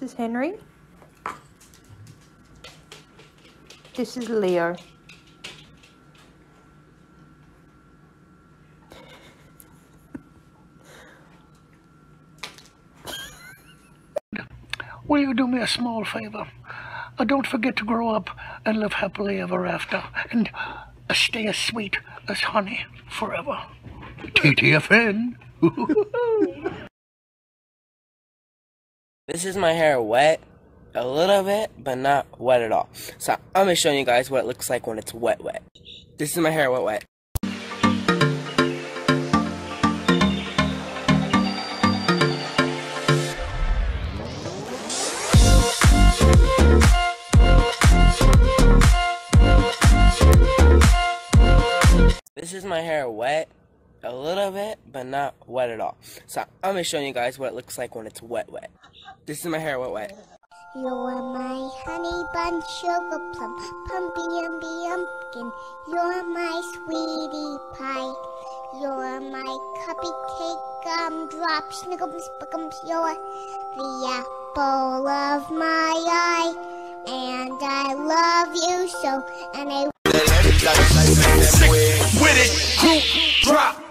This is Henry. This is Leo. Will you do me a small favor? Uh, don't forget to grow up and live happily ever after, and uh, stay as sweet as honey forever. TTFN. This is my hair wet a little bit, but not wet at all. So I'm gonna show you guys what it looks like when it's wet wet. This is my hair wet wet. This is my hair wet a little bit, but not wet at all. So I'm gonna show you guys what it looks like when it's wet wet. This is my hair wet wet. You're my honey bun, sugar plum, pumpy umby umpkin. You're my sweetie pie. You're my cupcake gumdrop, snickums, spickums. You're the apple of my eye. And I love you so, and I with it, group drop.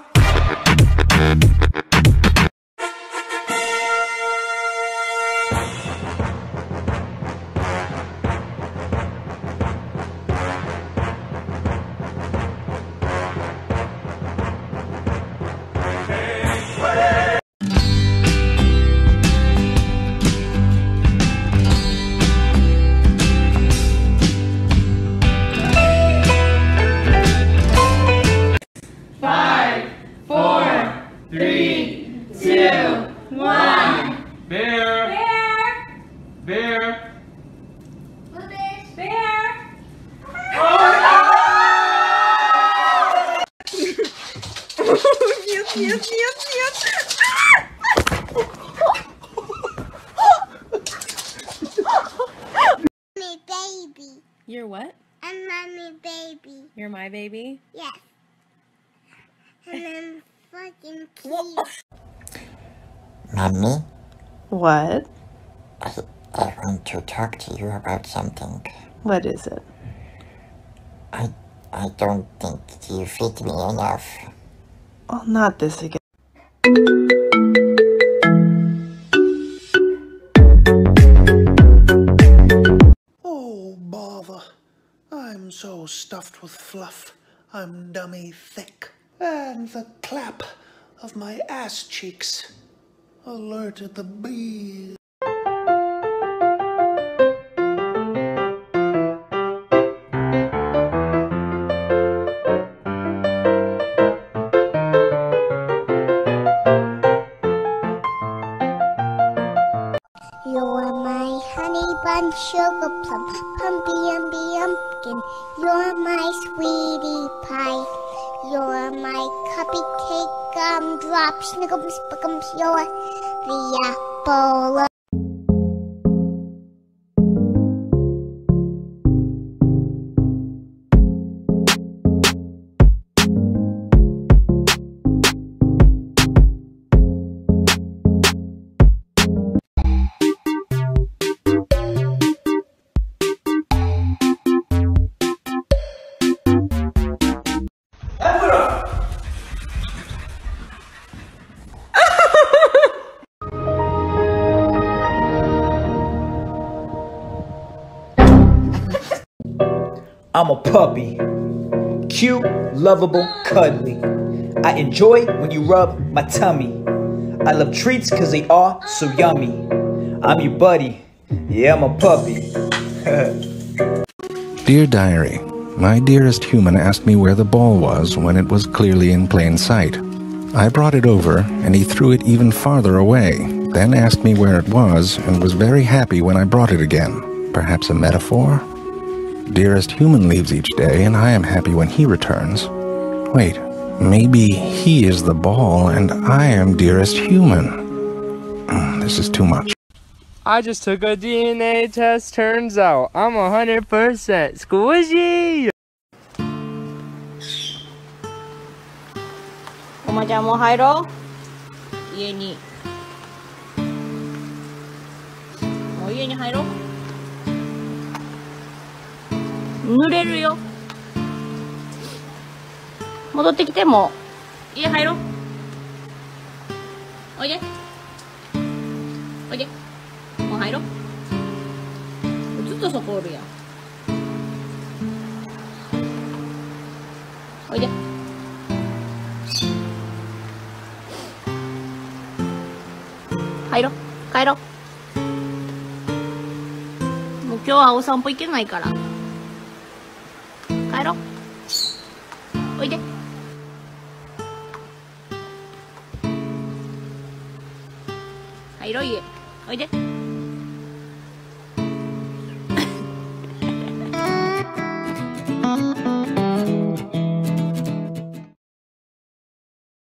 Mommy baby. You're what? I'm mommy baby. You're my baby? Yes. And I'm fucking cute. Mommy, What? I, I want to talk to you about something. What is it? I I don't think you feed me enough. Well, not this again. Oh, bother. I'm so stuffed with fluff, I'm dummy thick. And the clap of my ass cheeks alerted the bees. You're my honey bun, sugar plum, pumpy umby umpkin. You're my sweetie pie. You're my cupcake gumdrop, snickums, spickums. You're the apple I'm a puppy. Cute, lovable, cuddly. I enjoy when you rub my tummy. I love treats cause they are so yummy. I'm your buddy. Yeah, I'm a puppy. Dear Diary, my dearest human asked me where the ball was when it was clearly in plain sight. I brought it over, and he threw it even farther away, then asked me where it was, and was very happy when I brought it again. Perhaps a metaphor? Dearest human leaves each day, and I am happy when he returns. Wait, maybe he is the ball, and I am dearest human. Mm, This is too much. I just took a DNA test. Turns out I'm 100% squishy. おまちゃんも入ろう家にもう家に入ろう 濡れるよ。戻ってきても。家入ろう。おいで。おいで。もう入ろう。ずっとそこおるやん。おいで。入ろう。帰ろう。もう今日はお散歩行けないから。帰ろう。おいで。入ろう家。おいで。